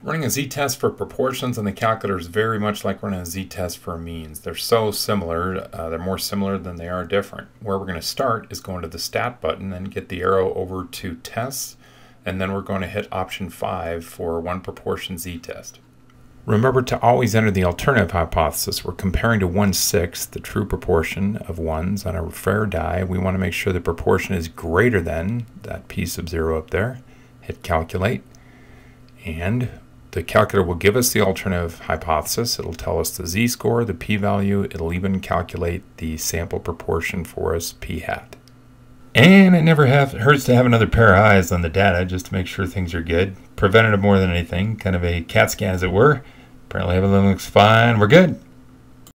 Running a z-test for proportions on the calculator is very much like running a z-test for means. They're so similar, uh, they're more similar than they are different. Where we're going to start is going to the stat button and get the arrow over to tests, and then we're going to hit option 5 for one proportion z-test. Remember to always enter the alternative hypothesis. We're comparing to 1 6th, the true proportion of ones on a fair die. We want to make sure the proportion is greater than that p sub 0 up there. Hit calculate. And the calculator will give us the alternative hypothesis. It'll tell us the z-score, the p-value. It'll even calculate the sample proportion for us, p hat. And it never have, hurts to have another pair of eyes on the data just to make sure things are good. Preventative more than anything, kind of a CAT scan as it were. Apparently everything looks fine. We're good.